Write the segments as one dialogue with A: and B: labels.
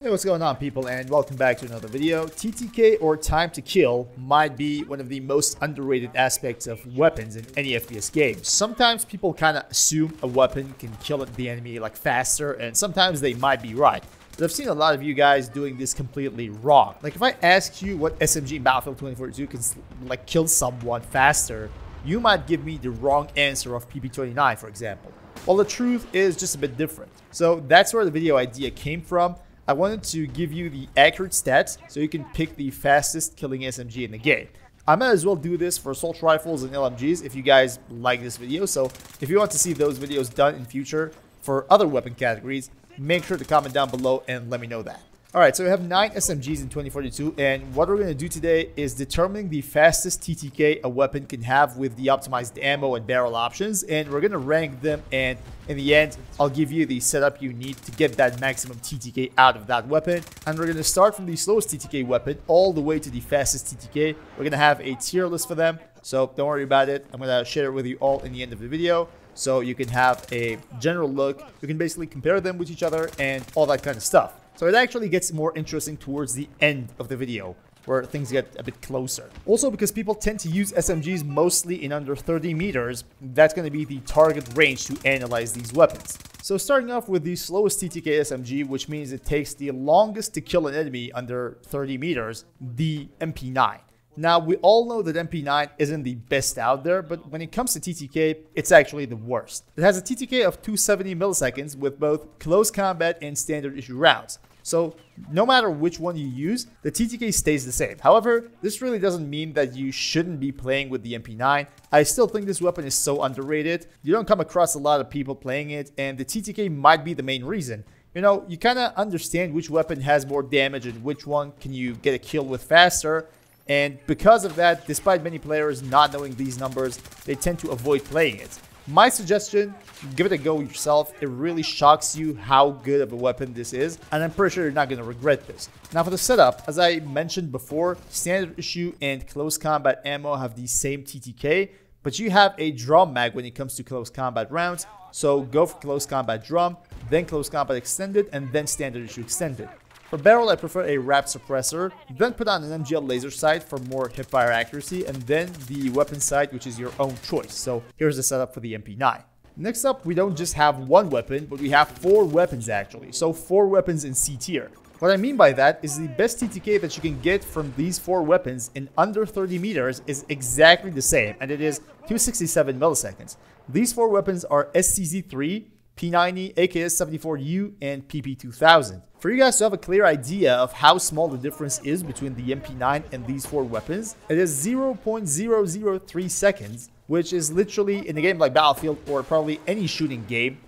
A: Hey, what's going on people and welcome back to another video. TTK or time to kill might be one of the most underrated aspects of weapons in any FPS game. Sometimes people kind of assume a weapon can kill the enemy like faster and sometimes they might be right. But I've seen a lot of you guys doing this completely wrong. Like if I ask you what SMG in Battlefield 2042 can like kill someone faster, you might give me the wrong answer of PP29 for example. Well the truth is just a bit different. So that's where the video idea came from. I wanted to give you the accurate stats so you can pick the fastest killing SMG in the game. I might as well do this for assault rifles and LMGs if you guys like this video. So if you want to see those videos done in future for other weapon categories, make sure to comment down below and let me know that. Alright, so we have 9 SMGs in 2042 and what we're going to do today is determining the fastest TTK a weapon can have with the optimized ammo and barrel options and we're going to rank them and in the end I'll give you the setup you need to get that maximum TTK out of that weapon and we're going to start from the slowest TTK weapon all the way to the fastest TTK. We're going to have a tier list for them so don't worry about it. I'm going to share it with you all in the end of the video so you can have a general look. You can basically compare them with each other and all that kind of stuff. So it actually gets more interesting towards the end of the video where things get a bit closer. Also because people tend to use SMGs mostly in under 30 meters, that's going to be the target range to analyze these weapons. So starting off with the slowest TTK SMG, which means it takes the longest to kill an enemy under 30 meters, the MP9. Now, we all know that MP9 isn't the best out there, but when it comes to TTK, it's actually the worst. It has a TTK of 270 milliseconds with both close combat and standard issue rounds. So no matter which one you use, the TTK stays the same. However, this really doesn't mean that you shouldn't be playing with the MP9. I still think this weapon is so underrated. You don't come across a lot of people playing it, and the TTK might be the main reason. You know, you kind of understand which weapon has more damage and which one can you get a kill with faster. And because of that, despite many players not knowing these numbers, they tend to avoid playing it. My suggestion, give it a go yourself. It really shocks you how good of a weapon this is, and I'm pretty sure you're not going to regret this. Now for the setup, as I mentioned before, standard issue and close combat ammo have the same TTK, but you have a drum mag when it comes to close combat rounds, so go for close combat drum, then close combat extended, and then standard issue extended. For barrel, I prefer a wrap suppressor, then put on an MGL laser sight for more hipfire accuracy, and then the weapon sight, which is your own choice. So here's the setup for the MP9. Next up, we don't just have one weapon, but we have four weapons actually. So four weapons in C tier. What I mean by that is the best TTK that you can get from these four weapons in under 30 meters is exactly the same, and it is 267 milliseconds. These four weapons are SCZ-3, P90, AKS-74U, and PP2000. For you guys to have a clear idea of how small the difference is between the MP9 and these four weapons, it is 0.003 seconds, which is literally, in a game like Battlefield or probably any shooting game,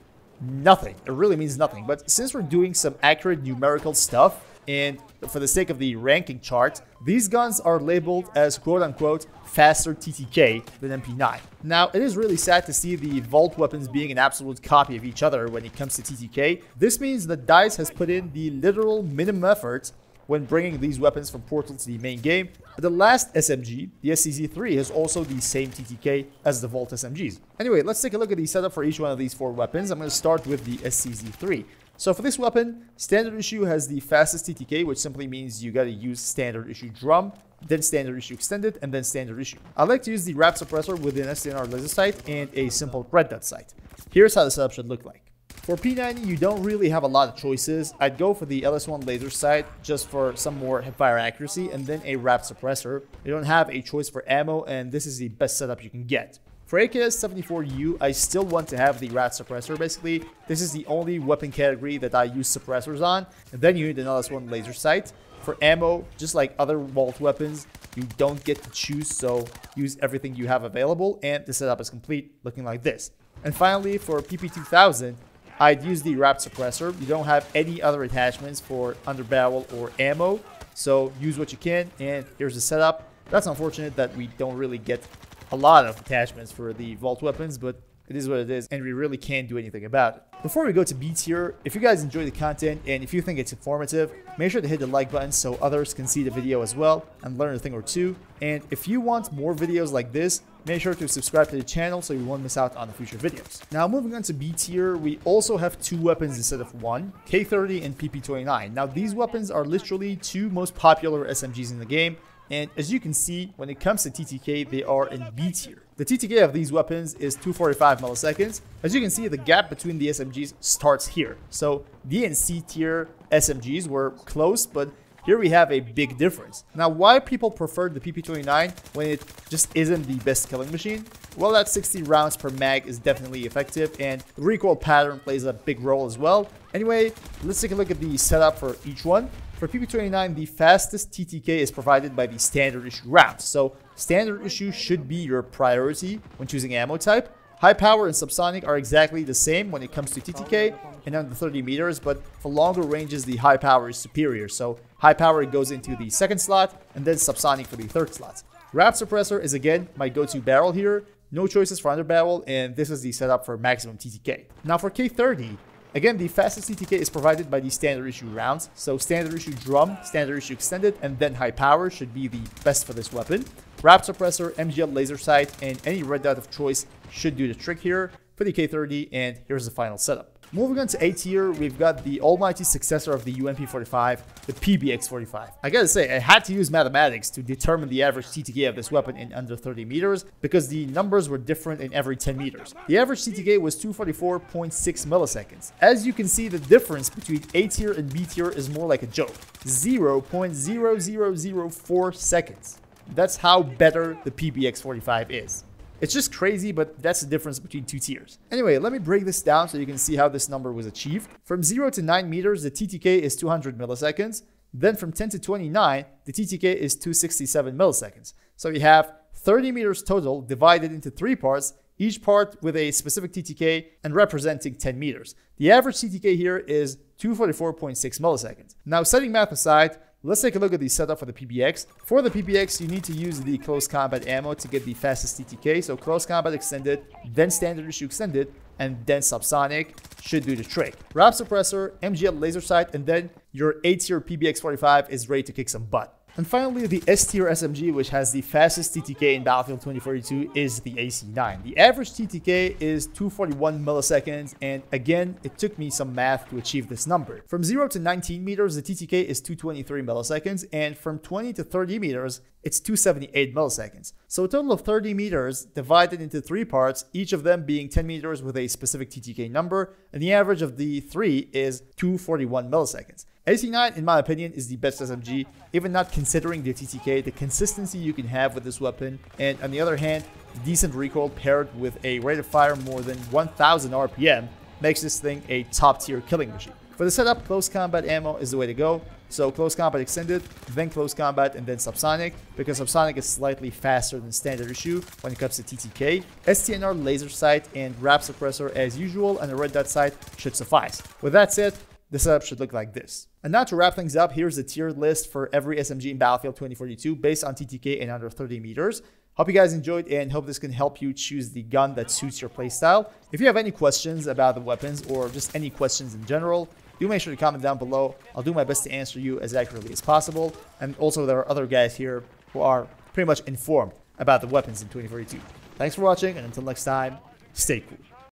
A: nothing. It really means nothing. But since we're doing some accurate numerical stuff, and for the sake of the ranking chart, these guns are labeled as quote-unquote faster TTK than MP9. Now, it is really sad to see the Vault weapons being an absolute copy of each other when it comes to TTK. This means that DICE has put in the literal minimum effort when bringing these weapons from Portal to the main game. But the last SMG, the SCZ-3, has also the same TTK as the Vault SMGs. Anyway, let's take a look at the setup for each one of these four weapons. I'm going to start with the SCZ-3. So for this weapon, standard issue has the fastest TTK, which simply means you gotta use standard issue drum, then standard issue extended, and then standard issue. I like to use the wrap suppressor with an SDNR laser sight and a simple red dot sight. Here's how the setup should look like. For P90, you don't really have a lot of choices. I'd go for the LS1 laser sight just for some more fire accuracy and then a wrap suppressor. You don't have a choice for ammo and this is the best setup you can get. For AKS-74U, I still want to have the rat suppressor. Basically, this is the only weapon category that I use suppressors on. And then you need another LS1 laser sight. For ammo, just like other Vault weapons, you don't get to choose, so use everything you have available. And the setup is complete, looking like this. And finally, for PP2000, I'd use the wrap suppressor. You don't have any other attachments for underbarrel or ammo, so use what you can. And here's the setup. That's unfortunate that we don't really get a lot of attachments for the vault weapons, but it is what it is, and we really can't do anything about it. Before we go to B tier, if you guys enjoy the content and if you think it's informative, make sure to hit the like button so others can see the video as well and learn a thing or two. And if you want more videos like this, make sure to subscribe to the channel so you won't miss out on the future videos. Now moving on to B tier, we also have two weapons instead of one, K30 and PP29. Now these weapons are literally two most popular SMGs in the game, and as you can see, when it comes to TTK, they are in B tier. The TTK of these weapons is 245 milliseconds. As you can see, the gap between the SMGs starts here. So D and C tier SMGs were close, but here we have a big difference. Now, why people prefer the PP29 when it just isn't the best killing machine? Well, that 60 rounds per mag is definitely effective, and the recoil pattern plays a big role as well. Anyway, let's take a look at the setup for each one. For PP29, the fastest TTK is provided by the standard issue rounds. So standard issue should be your priority when choosing ammo type. High power and subsonic are exactly the same when it comes to TTK and under 30 meters, but for longer ranges, the high power is superior. So high power goes into the second slot and then subsonic for the third slot. Rap suppressor is again my go-to barrel here. No choices for under barrel, and this is the setup for maximum TTK. Now for K30, Again, the fastest TTK is provided by the standard issue rounds, so standard issue drum, standard issue extended, and then high power should be the best for this weapon. Rap suppressor, MGL laser sight, and any red dot of choice should do the trick here for the K30, and here's the final setup. Moving on to A tier, we've got the almighty successor of the UMP45, the PBX45. I gotta say, I had to use mathematics to determine the average TTK of this weapon in under 30 meters because the numbers were different in every 10 meters. The average TTK was 244.6 milliseconds. As you can see, the difference between A tier and B tier is more like a joke. 0.0004 seconds. That's how better the PBX45 is. It's just crazy, but that's the difference between two tiers. Anyway, let me break this down so you can see how this number was achieved. From 0 to 9 meters, the TTK is 200 milliseconds. Then from 10 to 29, the TTK is 267 milliseconds. So you have 30 meters total divided into three parts, each part with a specific TTK and representing 10 meters. The average TTK here is 244.6 milliseconds. Now setting math aside, Let's take a look at the setup for the PBX. For the PBX, you need to use the close combat ammo to get the fastest TTK. So close combat extended, then standard issue extended, and then subsonic should do the trick. Rap suppressor, MGL laser sight, and then your 8 tier PBX45 is ready to kick some butt. And finally, the S-tier SMG, which has the fastest TTK in Battlefield 2042, is the AC-9. The average TTK is 241 milliseconds, and again, it took me some math to achieve this number. From 0 to 19 meters, the TTK is 223 milliseconds, and from 20 to 30 meters, it's 278 milliseconds. So a total of 30 meters divided into three parts, each of them being 10 meters with a specific TTK number, and the average of the three is 241 milliseconds. AC-9, in my opinion, is the best SMG, even not considering the TTK, the consistency you can have with this weapon, and on the other hand, decent recoil paired with a rate of fire more than 1000 RPM makes this thing a top tier killing machine. For the setup, close combat ammo is the way to go. So close combat extended, then close combat, and then subsonic, because subsonic is slightly faster than standard issue when it comes to TTK. STNR laser sight and wrap suppressor as usual, and a red dot sight should suffice. With that said, the setup should look like this. And now to wrap things up, here's the tier list for every SMG in Battlefield 2042 based on TTK and under 30 meters. Hope you guys enjoyed and hope this can help you choose the gun that suits your playstyle. If you have any questions about the weapons or just any questions in general, do make sure to comment down below. I'll do my best to answer you as accurately as possible. And also there are other guys here who are pretty much informed about the weapons in 2042. Thanks for watching and until next time, stay cool.